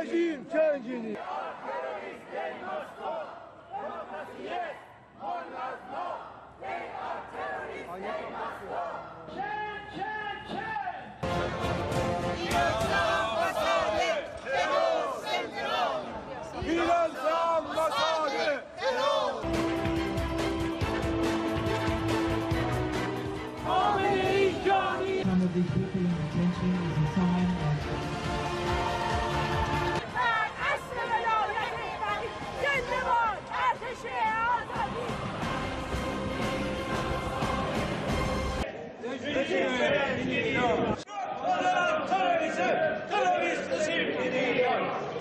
Reżim cięgini! Yes! One no! They are terrorists! They must go!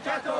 Cato.